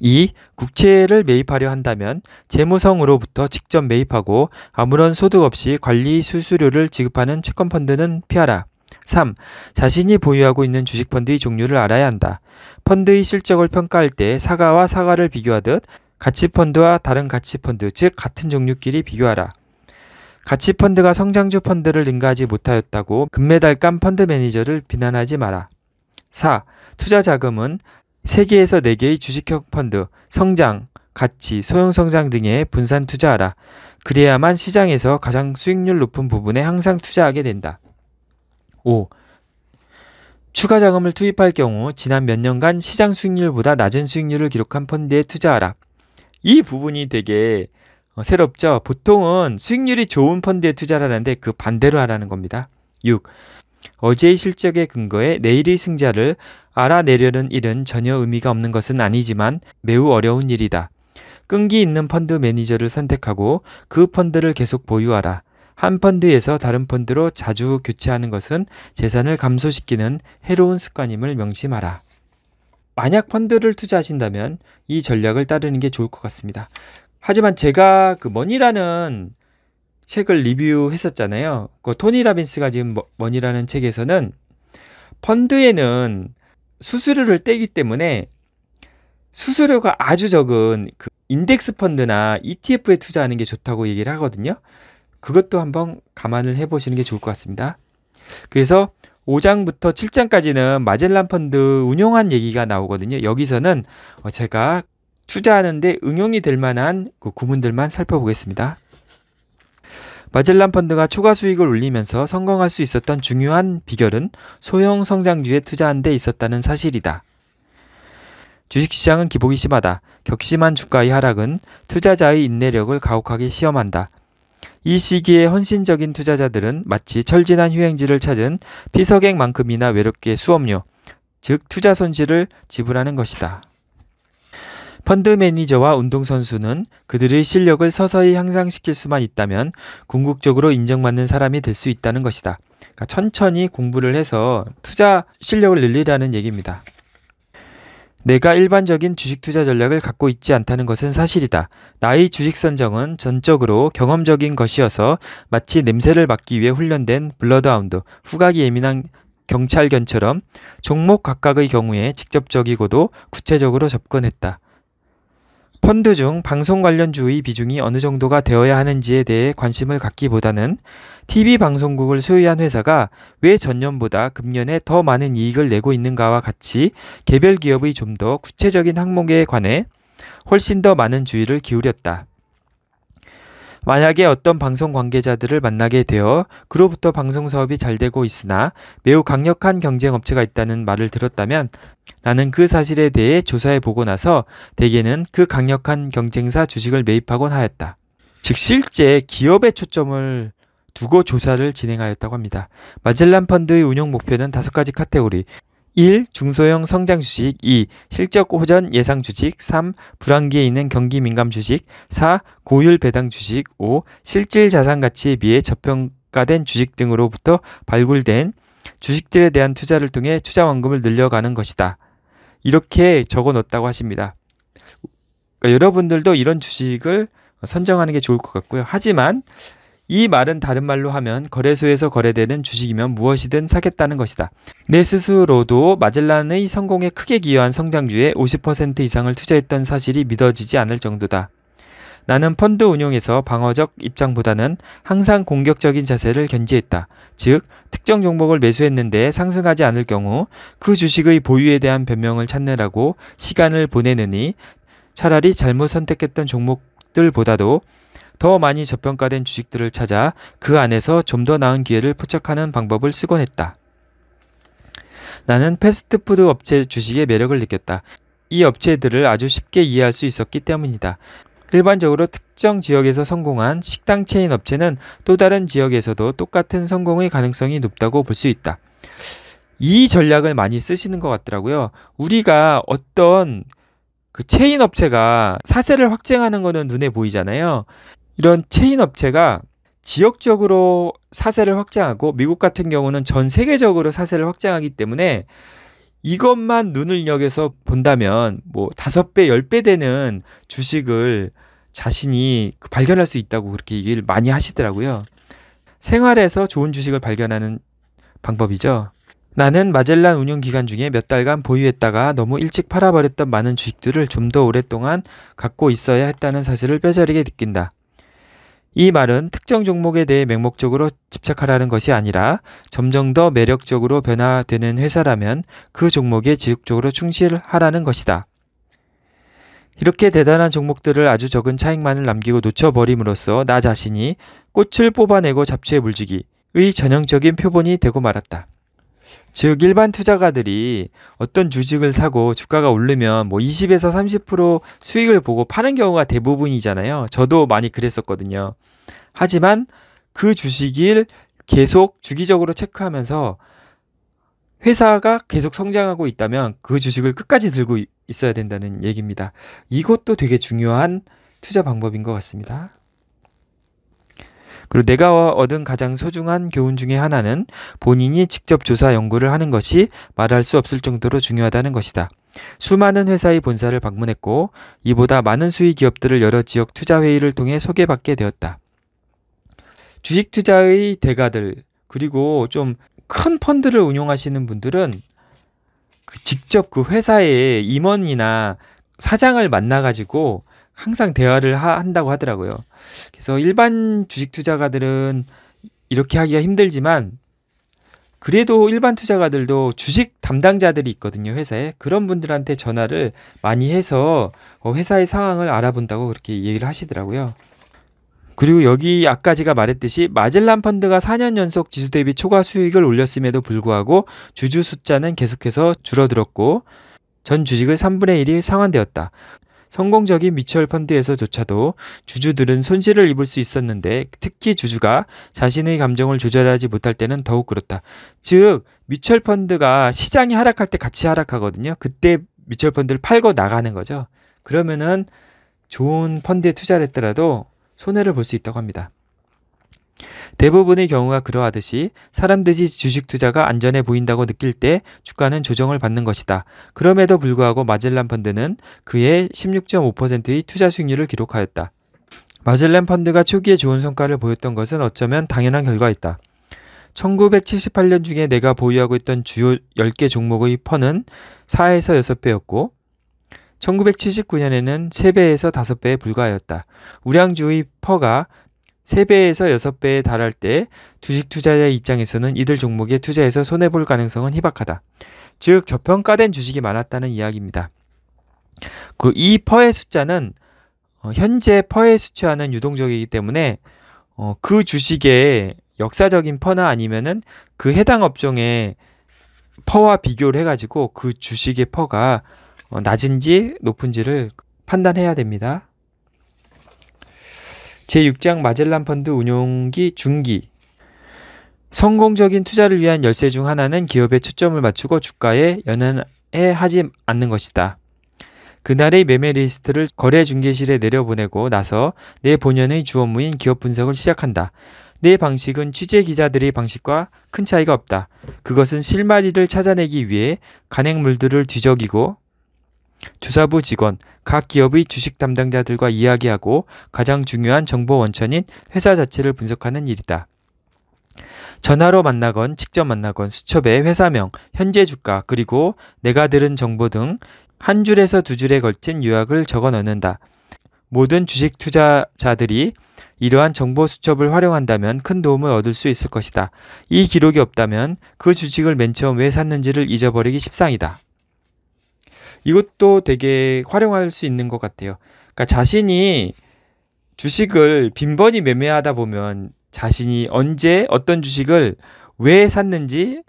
Speaker 1: 2. 국채를 매입하려 한다면 재무성으로부터 직접 매입하고 아무런 소득 없이 관리 수수료를 지급하는 채권펀드는 피하라. 3. 자신이 보유하고 있는 주식펀드의 종류를 알아야 한다. 펀드의 실적을 평가할 때 사과와 사과를 비교하듯 가치펀드와 다른 가치펀드, 즉 같은 종류끼리 비교하라. 가치펀드가 성장주 펀드를 능가하지 못하였다고 금메달감 펀드 매니저를 비난하지 마라. 4. 투자 자금은 3개에서 4개의 주식형 펀드, 성장, 가치, 소형성장 등에 분산 투자하라. 그래야만 시장에서 가장 수익률 높은 부분에 항상 투자하게 된다. 5. 추가 자금을 투입할 경우 지난 몇 년간 시장 수익률보다 낮은 수익률을 기록한 펀드에 투자하라. 이 부분이 되게 어, 새롭죠. 보통은 수익률이 좋은 펀드에 투자를 하는데 그 반대로 하라는 겁니다. 6. 어제의 실적에 근거해 내일의 승자를 알아내려는 일은 전혀 의미가 없는 것은 아니지만 매우 어려운 일이다. 끈기 있는 펀드 매니저를 선택하고 그 펀드를 계속 보유하라. 한 펀드에서 다른 펀드로 자주 교체하는 것은 재산을 감소시키는 해로운 습관임을 명심하라. 만약 펀드를 투자하신다면 이 전략을 따르는 게 좋을 것 같습니다. 하지만 제가 그 머니라는 책을 리뷰했었잖아요. 그 토니 라빈스가 지금 머니라는 책에서는 펀드에는 수수료를 떼기 때문에 수수료가 아주 적은 그 인덱스 펀드나 ETF에 투자하는 게 좋다고 얘기를 하거든요. 그것도 한번 감안을 해보시는 게 좋을 것 같습니다. 그래서 5장부터 7장까지는 마젤란 펀드 운용한 얘기가 나오거든요. 여기서는 어, 제가 투자하는데 응용이 될 만한 그 구문들만 살펴보겠습니다. 마젤란 펀드가 초과 수익을 올리면서 성공할 수 있었던 중요한 비결은 소형 성장주에 투자한 데 있었다는 사실이다. 주식시장은 기복이 심하다. 격심한 주가의 하락은 투자자의 인내력을 가혹하게 시험한다. 이 시기에 헌신적인 투자자들은 마치 철진한 휴행지를 찾은 피서객만큼이나 외롭게 수업료, 즉 투자 손실을 지불하는 것이다. 펀드 매니저와 운동선수는 그들의 실력을 서서히 향상시킬 수만 있다면 궁극적으로 인정받는 사람이 될 수 있다는 것이다. 그러니까 천천히 공부를 해서 투자 실력을 늘리라는 얘기입니다. 내가 일반적인 주식 투자 전략을 갖고 있지 않다는 것은 사실이다. 나의 주식 선정은 전적으로 경험적인 것이어서 마치 냄새를 맡기 위해 훈련된 블러드하운드, 후각이 예민한 경찰견처럼 종목 각각의 경우에 직접적이고도 구체적으로 접근했다. 펀드 중 방송 관련 주의 비중이 어느 정도가 되어야 하는지에 대해 관심을 갖기보다는 TV 방송국을 소유한 회사가 왜 전년보다 금년에 더 많은 이익을 내고 있는가와 같이 개별 기업의 좀 더 구체적인 항목에 관해 훨씬 더 많은 주의를 기울였다. 만약에 어떤 방송 관계자들을 만나게 되어 그로부터 방송 사업이 잘 되고 있으나 매우 강력한 경쟁 업체가 있다는 말을 들었다면 나는 그 사실에 대해 조사해 보고 나서 대개는 그 강력한 경쟁사 주식을 매입하곤 하였다. 즉 실제 기업에 초점을 두고 조사를 진행하였다고 합니다. 마젤란 펀드의 운용 목표는 다섯 가지 카테고리. 1. 중소형 성장 주식 2. 실적 호전 예상 주식 3. 불안기에 있는 경기 민감 주식 4. 고율 배당 주식 5. 실질 자산 가치에 비해 저평가된 주식 등으로부터 발굴된 주식들에 대한 투자를 통해 투자 원금을 늘려가는 것이다. 이렇게 적어 놓았다고 하십니다. 그러니까 여러분들도 이런 주식을 선정하는 게 좋을 것 같고요. 하지만 이 말은 다른 말로 하면 거래소에서 거래되는 주식이면 무엇이든 사겠다는 것이다. 내 스스로도 마젤란의 성공에 크게 기여한 성장주에 50% 이상을 투자했던 사실이 믿어지지 않을 정도다. 나는 펀드 운용에서 방어적 입장보다는 항상 공격적인 자세를 견지했다. 즉, 특정 종목을 매수했는데 상승하지 않을 경우 그 주식의 보유에 대한 변명을 찾느라고 시간을 보내느니 차라리 잘못 선택했던 종목들보다도 더 많이 저평가된 주식들을 찾아 그 안에서 좀 더 나은 기회를 포착하는 방법을 쓰곤 했다. 나는 패스트푸드 업체 주식의 매력을 느꼈다. 이 업체들을 아주 쉽게 이해할 수 있었기 때문이다. 일반적으로 특정 지역에서 성공한 식당 체인 업체는 또 다른 지역에서도 똑같은 성공의 가능성이 높다고 볼 수 있다. 이 전략을 많이 쓰시는 것 같더라고요. 우리가 어떤 그 체인 업체가 사세를 확장하는 거는 눈에 보이잖아요. 이런 체인 업체가 지역적으로 사세를 확장하고 미국 같은 경우는 전 세계적으로 사세를 확장하기 때문에 이것만 눈을 여겨서 본다면 뭐 다섯 배, 열 배 되는 주식을 자신이 그 발견할 수 있다고 그렇게 얘기를 많이 하시더라고요. 생활에서 좋은 주식을 발견하는 방법이죠. 나는 마젤란 운영 기간 중에 몇 달간 보유했다가 너무 일찍 팔아버렸던 많은 주식들을 좀 더 오랫동안 갖고 있어야 했다는 사실을 뼈저리게 느낀다. 이 말은 특정 종목에 대해 맹목적으로 집착하라는 것이 아니라 점점 더 매력적으로 변화되는 회사라면 그 종목에 지속적으로 충실하라는 것이다. 이렇게 대단한 종목들을 아주 적은 차익만을 남기고 놓쳐버림으로써 나 자신이 꽃을 뽑아내고 잡초에 물지기의 전형적인 표본이 되고 말았다. 즉 일반 투자가들이 어떤 주식을 사고 주가가 오르면 뭐 20에서 30% 수익을 보고 파는 경우가 대부분이잖아요. 저도 많이 그랬었거든요. 하지만 그 주식을 계속 주기적으로 체크하면서 회사가 계속 성장하고 있다면 그 주식을 끝까지 들고 있어야 된다는 얘기입니다. 이것도 되게 중요한 투자 방법인 것 같습니다. 그리고 내가 얻은 가장 소중한 교훈 중의 하나는 본인이 직접 조사 연구를 하는 것이 말할 수 없을 정도로 중요하다는 것이다. 수많은 회사의 본사를 방문했고 이보다 많은 수의 기업들을 여러 지역 투자 회의를 통해 소개받게 되었다. 주식 투자의 대가들 그리고 좀 큰 펀드를 운용하시는 분들은 그 직접 그 회사의 임원이나 사장을 만나 가지고 항상 대화를 하, 한다고 하더라고요. 그래서 일반 주식 투자가들은 이렇게 하기가 힘들지만 그래도 일반 투자가들도 주식 담당자들이 있거든요, 회사에. 그런 분들한테 전화를 많이 해서 어, 회사의 상황을 알아본다고 그렇게 얘기를 하시더라고요. 그리고 여기 아까 제가 말했듯이 마젤란 펀드가 4년 연속 지수 대비 초과 수익을 올렸음에도 불구하고 주주 숫자는 계속해서 줄어들었고 전 주식의 3분의 1이 상환되었다. 성공적인 뮤추얼 펀드에서조차도 주주들은 손실을 입을 수 있었는데 특히 주주가 자신의 감정을 조절하지 못할 때는 더욱 그렇다. 즉 뮤추얼 펀드가 시장이 하락할 때 같이 하락하거든요. 그때 뮤추얼 펀드를 팔고 나가는 거죠. 그러면은 좋은 펀드에 투자를 했더라도 손해를 볼 수 있다고 합니다. 대부분의 경우가 그러하듯이 사람들이 주식 투자가 안전해 보인다고 느낄 때 주가는 조정을 받는 것이다. 그럼에도 불구하고 마젤란 펀드는 그의 16.5%의 투자 수익률을 기록하였다. 마젤란 펀드가 초기에 좋은 성과를 보였던 것은 어쩌면 당연한 결과였다. 1978년 중에 내가 보유하고 있던 주요 10개 종목의 퍼는 4에서 6배였고 1979년에는 3배에서 5배에 불과하였다. 우량주의 PER가 3배에서 6배에 달할 때 주식 투자자의 입장에서는 이들 종목에 투자해서 손해볼 가능성은 희박하다. 즉 저평가된 주식이 많았다는 이야기입니다. 그 이 PER의 숫자는 어, 현재 PER의 수치는 유동적이기 때문에 어, 그 주식의 역사적인 PER나 아니면은 그 해당 업종의 PER와 비교를 해가지고 그 주식의 PER가 어, 낮은지 높은지를 판단해야 됩니다. 제6장 마젤란 펀드 운용기 중기 성공적인 투자를 위한 열쇠 중 하나는 기업에 초점을 맞추고 주가에 연연해 하지 않는 것이다. 그날의 매매 리스트를 거래 중개실에 내려보내고 나서 내 본연의 주 업무인 기업 분석을 시작한다. 내 방식은 취재 기자들의 방식과 큰 차이가 없다. 그것은 실마리를 찾아내기 위해 간행물들을 뒤적이고 조사부 직원, 각 기업의 주식 담당자들과 이야기하고 가장 중요한 정보 원천인 회사 자체를 분석하는 일이다. 전화로 만나건 직접 만나건 수첩에 회사명, 현재 주가, 그리고 내가 들은 정보 등 한 줄에서 두 줄에 걸친 요약을 적어 넣는다. 모든 주식 투자자들이 이러한 정보 수첩을 활용한다면 큰 도움을 얻을 수 있을 것이다. 이 기록이 없다면 그 주식을 맨 처음 왜 샀는지를 잊어버리기 십상이다. 이것도 되게 활용할 수 있는 것 같아요. 그러니까 자신이 주식을 빈번히 매매하다 보면 자신이 언제 어떤 주식을 왜 샀는지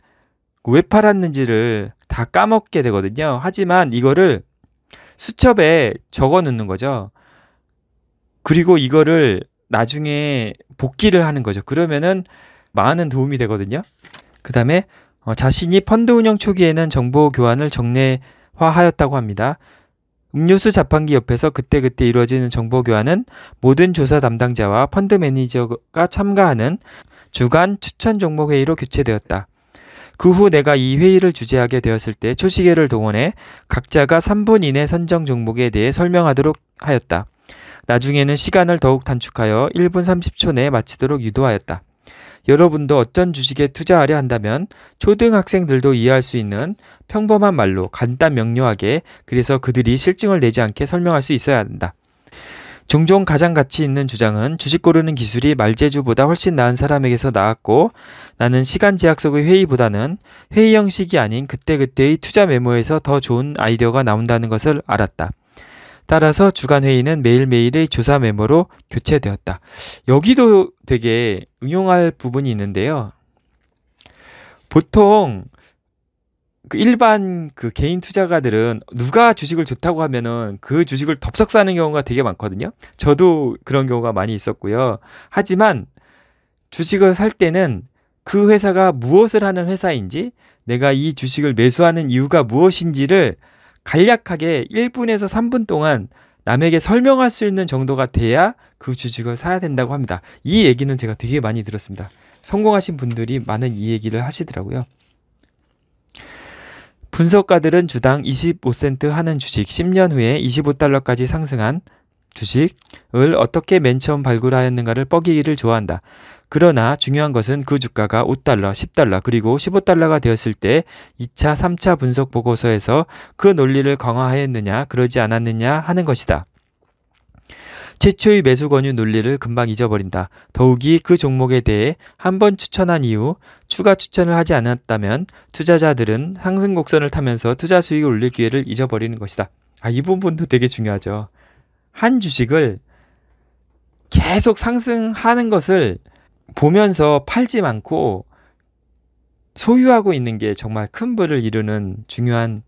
Speaker 1: 왜 팔았는지를 다 까먹게 되거든요. 하지만 이거를 수첩에 적어 놓는 거죠. 그리고 이거를 나중에 복기를 하는 거죠. 그러면은 많은 도움이 되거든요. 그 다음에 어, 자신이 펀드 운영 초기에는 정보 교환을 정례화하였다고 합니다. 음료수 자판기 옆에서 그때그때 이루어지는 정보 교환은 모든 조사 담당자와 펀드 매니저가 참가하는 주간 추천 종목 회의로 교체되었다. 그 후 내가 이 회의를 주재하게 되었을 때 초시계를 동원해 각자가 3분 이내 선정 종목에 대해 설명하도록 하였다. 나중에는 시간을 더욱 단축하여 1분 30초 내에 마치도록 유도하였다. 여러분도 어떤 주식에 투자하려 한다면 초등학생들도 이해할 수 있는 평범한 말로 간단 명료하게 그래서 그들이 실증을 내지 않게 설명할 수 있어야 한다. 종종 가장 가치 있는 주장은 주식 고르는 기술이 말재주보다 훨씬 나은 사람에게서 나았고 나는 시간 제약 속의 회의보다는 회의 형식이 아닌 그때그때의 투자 메모에서 더 좋은 아이디어가 나온다는 것을 알았다. 따라서 주간 회의는 매일매일의 조사 메모로 교체되었다. 여기도 되게 응용할 부분이 있는데요. 보통 그 일반 그 개인 투자가들은 누가 주식을 좋다고 하면은 그 주식을 덥석 사는 경우가 되게 많거든요. 저도 그런 경우가 많이 있었고요. 하지만 주식을 살 때는 그 회사가 무엇을 하는 회사인지 내가 이 주식을 매수하는 이유가 무엇인지를 간략하게 1분에서 3분 동안 남에게 설명할 수 있는 정도가 돼야 그 주식을 사야 된다고 합니다. 이 얘기는 제가 되게 많이 들었습니다. 성공하신 분들이 많은 이 얘기를 하시더라고요. 분석가들은 주당 25센트 하는 주식 10년 후에 25달러까지 상승한 주식을 어떻게 맨 처음 발굴하였는가를 뻐기기를 좋아한다. 그러나 중요한 것은 그 주가가 5달러, 10달러, 그리고 15달러가 되었을 때 2차, 3차 분석 보고서에서 그 논리를 강화하였느냐, 그러지 않았느냐 하는 것이다. 최초의 매수 권유 논리를 금방 잊어버린다. 더욱이 그 종목에 대해 한 번 추천한 이후 추가 추천을 하지 않았다면 투자자들은 상승 곡선을 타면서 투자 수익을 올릴 기회를 잊어버리는 것이다. 아, 이 부분도 되게 중요하죠. 한 주식을 계속 상승하는 것을 보면서 팔지 않고 소유하고 있는 게 정말 큰 부를 이루는 중요한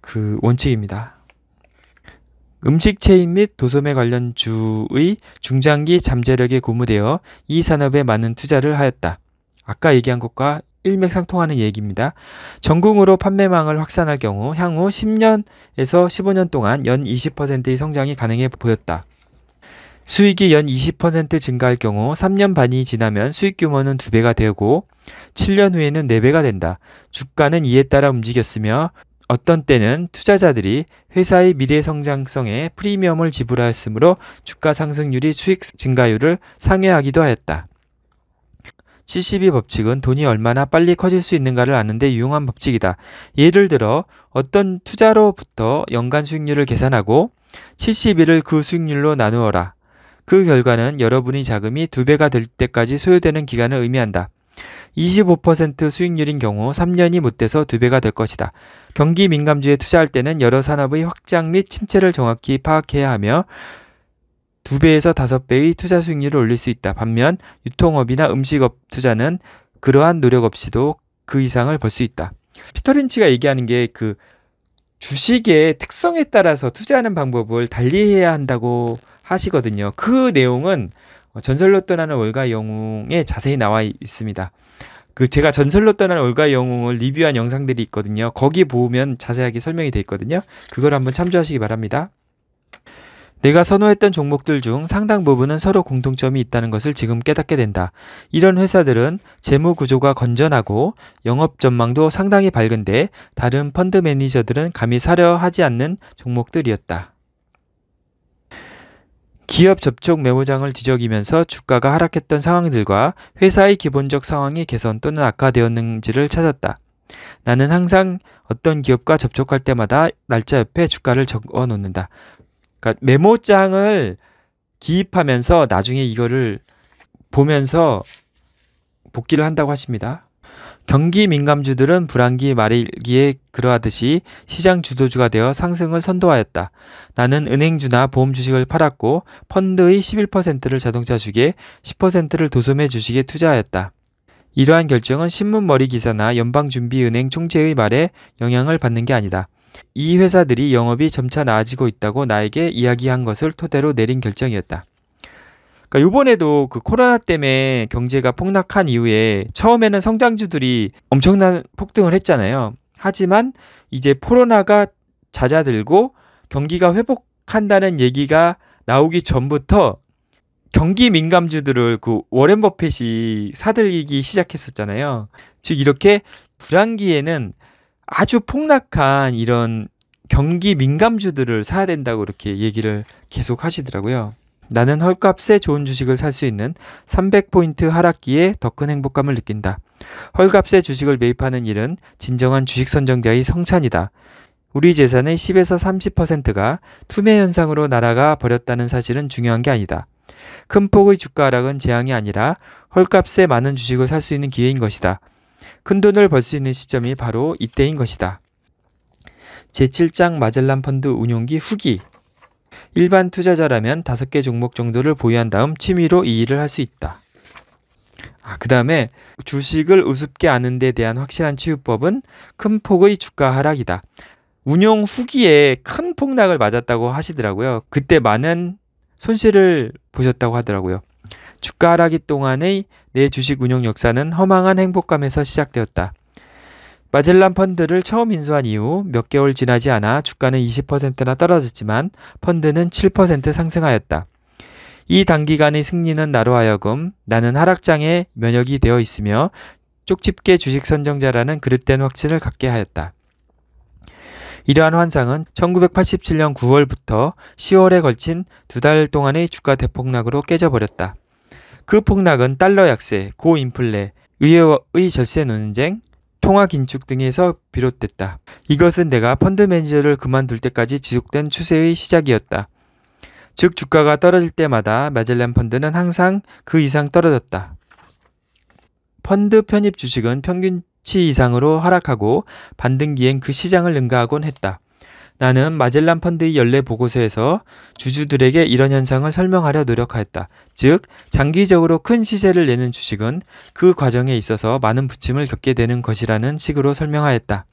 Speaker 1: 그 원칙입니다. 음식 체인 및 도소매 관련 주의 중장기 잠재력에 고무되어 이 산업에 많은 투자를 하였다. 아까 얘기한 것과 일맥상통하는 얘기입니다. 전국으로 판매망을 확산할 경우 향후 10년에서 15년 동안 연 20%의 성장이 가능해 보였다. 수익이 연 20% 증가할 경우 3년 반이 지나면 수익 규모는 2배가 되고 7년 후에는 4배가 된다. 주가는 이에 따라 움직였으며 어떤 때는 투자자들이 회사의 미래 성장성에 프리미엄을 지불하였으므로 주가 상승률이 수익 증가율을 상회하기도 하였다. 72 법칙은 돈이 얼마나 빨리 커질 수 있는가를 아는데 유용한 법칙이다. 예를 들어 어떤 투자로부터 연간 수익률을 계산하고 71을 그 수익률로 나누어라. 그 결과는 여러분의 자금이 두 배가 될 때까지 소요되는 기간을 의미한다. 25% 수익률인 경우 3년이 못 돼서 두 배가 될 것이다. 경기 민감주에 투자할 때는 여러 산업의 확장 및 침체를 정확히 파악해야 하며 두 배에서 다섯 배의 투자 수익률을 올릴 수 있다. 반면 유통업이나 음식업 투자는 그러한 노력 없이도 그 이상을 벌 수 있다. 피터 린치가 얘기하는 게 그 주식의 특성에 따라서 투자하는 방법을 달리해야 한다고 하시거든요. 그 내용은 전설로 떠나는 월가 영웅에 자세히 나와 있습니다. 그 제가 전설로 떠나는 월가 영웅을 리뷰한 영상들이 있거든요. 거기 보면 자세하게 설명이 돼 있거든요. 그걸 한번 참조하시기 바랍니다. 내가 선호했던 종목들 중 상당 부분은 서로 공통점이 있다는 것을 지금 깨닫게 된다. 이런 회사들은 재무 구조가 건전하고 영업 전망도 상당히 밝은데 다른 펀드 매니저들은 감히 사려 하지 않는 종목들이었다. 기업 접촉 메모장을 뒤적이면서 주가가 하락했던 상황들과 회사의 기본적 상황이 개선 또는 악화되었는지를 찾았다. 나는 항상 어떤 기업과 접촉할 때마다 날짜 옆에 주가를 적어 놓는다. 그러니까 메모장을 기입하면서 나중에 이거를 보면서 복귀를 한다고 하십니다. 경기 민감주들은 불황기 말일기에 그러하듯이 시장 주도주가 되어 상승을 선도하였다. 나는 은행주나 보험 주식을 팔았고 펀드의 11%를 자동차 주식에 10%를 도소매 주식에 투자하였다. 이러한 결정은 신문머리 기사나 연방준비은행 총재의 말에 영향을 받는 게 아니다. 이 회사들이 영업이 점차 나아지고 있다고 나에게 이야기한 것을 토대로 내린 결정이었다. 그러니까 요번에도 그 코로나 때문에 경제가 폭락한 이후에 처음에는 성장주들이 엄청난 폭등을 했잖아요. 하지만 이제 코로나가 잦아들고 경기가 회복한다는 얘기가 나오기 전부터 경기 민감주들을 그 워렌 버핏이 사들이기 시작했었잖아요. 즉 이렇게 불황기에는 아주 폭락한 이런 경기 민감주들을 사야 된다고 이렇게 얘기를 계속 하시더라고요. 나는 헐값에 좋은 주식을 살 수 있는 300포인트 하락기에 더 큰 행복감을 느낀다. 헐값에 주식을 매입하는 일은 진정한 주식 선정자의 성찬이다. 우리 재산의 10에서 30%가 투매 현상으로 날아가 버렸다는 사실은 중요한 게 아니다. 큰 폭의 주가 하락은 재앙이 아니라 헐값에 많은 주식을 살 수 있는 기회인 것이다. 큰 돈을 벌 수 있는 시점이 바로 이때인 것이다. 제7장 마젤란 펀드 운용기 후기 일반 투자자라면 다섯 개 종목 정도를 보유한 다음 취미로 이 일을 할 수 있다. 아, 그 다음에 주식을 우습게 아는 데 대한 확실한 치유법은 큰 폭의 주가 하락이다. 운용 후기에 큰 폭락을 맞았다고 하시더라고요. 그때 많은 손실을 보셨다고 하더라고요. 주가 하락기 동안의 내 주식 운용 역사는 허망한 행복감에서 시작되었다. 마젤란 펀드를 처음 인수한 이후 몇 개월 지나지 않아 주가는 20%나 떨어졌지만 펀드는 7% 상승하였다. 이 단기간의 승리는 나로 하여금 나는 하락장에 면역이 되어 있으며 쪽집게 주식 선정자라는 그릇된 확신을 갖게 하였다. 이러한 환상은 1987년 9월부터 10월에 걸친 두 달 동안의 주가 대폭락으로 깨져버렸다. 그 폭락은 달러 약세, 고인플레, 의회의 절세 논쟁, 통화 긴축 등에서 비롯됐다. 이것은 내가 펀드 매니저를 그만둘 때까지 지속된 추세의 시작이었다. 즉 주가가 떨어질 때마다 마젤란 펀드는 항상 그 이상 떨어졌다. 펀드 편입 주식은 평균 치 이상으로 하락하고 반등기엔 그 시장을 능가하곤 했다. 나는 마젤란 펀드의 연례 보고서에서 주주들에게 이런 현상을 설명하려 노력하였다. 즉, 장기적으로 큰 시세를 내는 주식은 그 과정에 있어서 많은 부침을 겪게 되는 것이라는 식으로 설명하였다.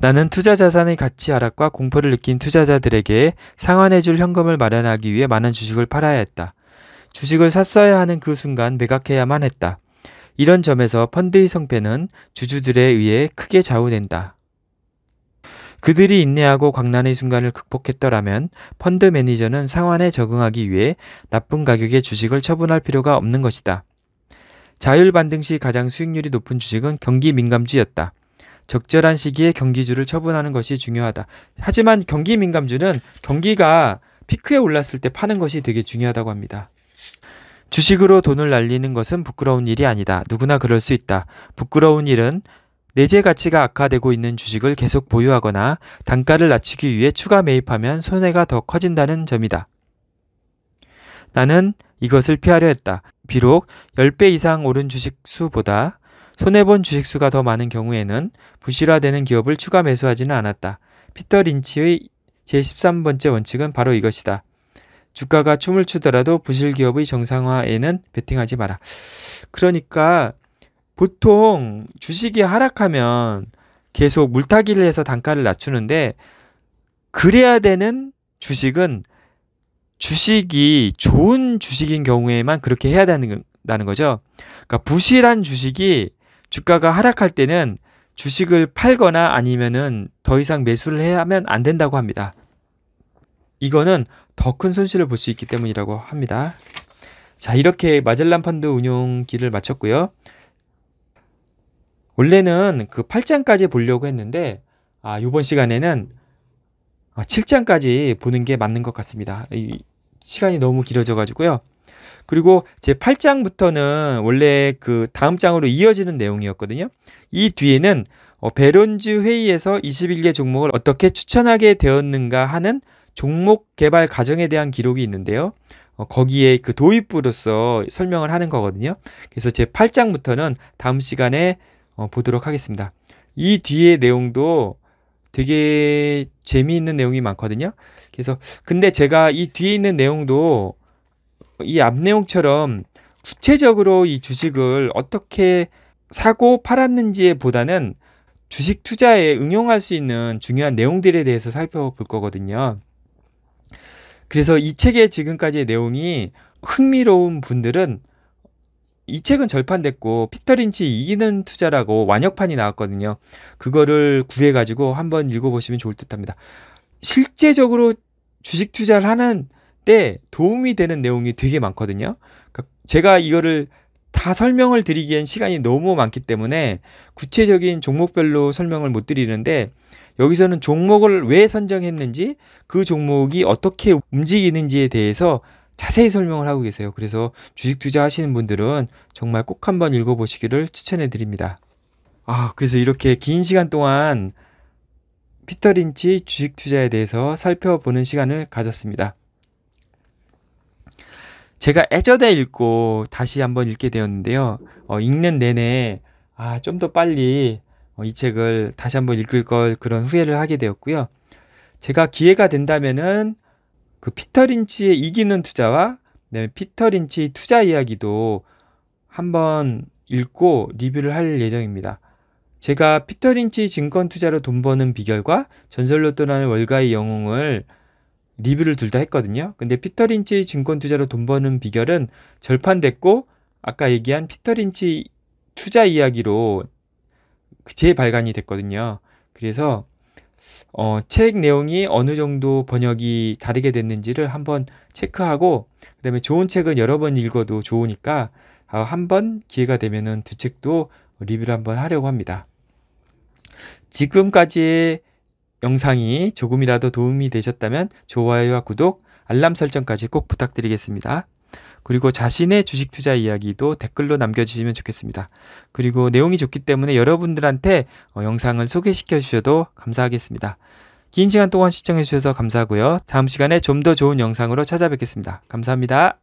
Speaker 1: 나는 투자 자산의 가치 하락과 공포를 느낀 투자자들에게 상환해줄 현금을 마련하기 위해 많은 주식을 팔아야 했다. 주식을 샀어야 하는 그 순간 매각해야만 했다. 이런 점에서 펀드의 성패는 주주들에 의해 크게 좌우된다. 그들이 인내하고 광란의 순간을 극복했더라면 펀드 매니저는 상환에 적응하기 위해 나쁜 가격의 주식을 처분할 필요가 없는 것이다. 자율 반등 시 가장 수익률이 높은 주식은 경기 민감주였다. 적절한 시기에 경기주를 처분하는 것이 중요하다. 하지만 경기 민감주는 경기가 피크에 올랐을 때 파는 것이 되게 중요하다고 합니다. 주식으로 돈을 날리는 것은 부끄러운 일이 아니다. 누구나 그럴 수 있다. 부끄러운 일은 내재 가치가 악화되고 있는 주식을 계속 보유하거나 단가를 낮추기 위해 추가 매입하면 손해가 더 커진다는 점이다. 나는 이것을 피하려 했다. 비록 10배 이상 오른 주식 수보다 손해본 주식 수가 더 많은 경우에는 부실화되는 기업을 추가 매수하지는 않았다. 피터 린치의 제13번째 원칙은 바로 이것이다. 주가가 춤을 추더라도 부실 기업의 정상화에는 베팅하지 마라. 그러니까 보통 주식이 하락하면 계속 물타기를 해서 단가를 낮추는데 그래야 되는 주식은 주식이 좋은 주식인 경우에만 그렇게 해야 되는 거죠. 그러니까 부실한 주식이 주가가 하락할 때는 주식을 팔거나 아니면은 더 이상 매수를 해야 하면 안 된다고 합니다. 이거는 더 큰 손실을 볼 수 있기 때문이라고 합니다. 자, 이렇게 마젤란 펀드 운용기를 마쳤고요. 원래는 그 8장까지 보려고 했는데, 아, 요번 시간에는 7장까지 아, 보는 게 맞는 것 같습니다. 이 시간이 너무 길어져 가지고요. 그리고 제 8장부터는 원래 그 다음 장으로 이어지는 내용이었거든요. 이 뒤에는 어, 베론즈 회의에서 21개 종목을 어떻게 추천하게 되었는가 하는 종목 개발 과정에 대한 기록이 있는데요. 어, 거기에 그 도입부로서 설명을 하는 거거든요. 그래서 제 8장부터는 다음 시간에 어, 보도록 하겠습니다. 이 뒤의 내용도 되게 재미있는 내용이 많거든요. 그래서 근데 제가 이 뒤에 있는 내용도 이 앞 내용처럼 구체적으로 이 주식을 어떻게 사고 팔았는지에 보다는 주식 투자에 응용할 수 있는 중요한 내용들에 대해서 살펴볼 거거든요. 그래서 이 책의 지금까지의 내용이 흥미로운 분들은 이 책은 절판됐고 피터 린치 이기는 투자라고 완역판이 나왔거든요. 그거를 구해 가지고 한번 읽어 보시면 좋을 듯합니다. 실제적으로 주식 투자를 하는 때 도움이 되는 내용이 되게 많거든요. 그러니까 제가 이거를 다 설명을 드리기엔 시간이 너무 많기 때문에 구체적인 종목별로 설명을 못 드리는데 여기서는 종목을 왜 선정했는지 그 종목이 어떻게 움직이는지에 대해서 자세히 설명을 하고 계세요. 그래서 주식 투자 하시는 분들은 정말 꼭 한번 읽어보시기를 추천해 드립니다. 아, 그래서 이렇게 긴 시간 동안 피터 린치 주식 투자에 대해서 살펴보는 시간을 가졌습니다. 제가 애저대 읽고 다시 한번 읽게 되었는데요. 어, 읽는 내내 아, 좀 더 빨리 어, 이 책을 다시 한번 읽을 걸 그런 후회를 하게 되었고요. 제가 기회가 된다면은 그 피터 린치의 이기는 투자와 그다음에 피터 린치 투자 이야기도 한번 읽고 리뷰를 할 예정입니다. 제가 피터 린치 증권 투자로 돈 버는 비결과 전설로 떠나는 월가의 영웅을 리뷰를 둘 다 했거든요. 근데 피터 린치 증권 투자로 돈 버는 비결은 절판됐고 아까 얘기한 피터 린치 투자 이야기로 재발간이 됐거든요. 그래서 어, 책 내용이 어느 정도 번역이 다르게 됐는지를 한번 체크하고 그다음에 좋은 책은 여러 번 읽어도 좋으니까 어, 한번 기회가 되면은 두 책도 리뷰를 한번 하려고 합니다. 지금까지의 영상이 조금이라도 도움이 되셨다면 좋아요와 구독, 알람 설정까지 꼭 부탁드리겠습니다. 그리고 자신의 주식 투자 이야기도 댓글로 남겨주시면 좋겠습니다. 그리고 내용이 좋기 때문에 여러분들한테 어, 영상을 소개시켜 주셔도 감사하겠습니다. 긴 시간 동안 시청해 주셔서 감사하고요. 다음 시간에 좀 더 좋은 영상으로 찾아뵙겠습니다. 감사합니다.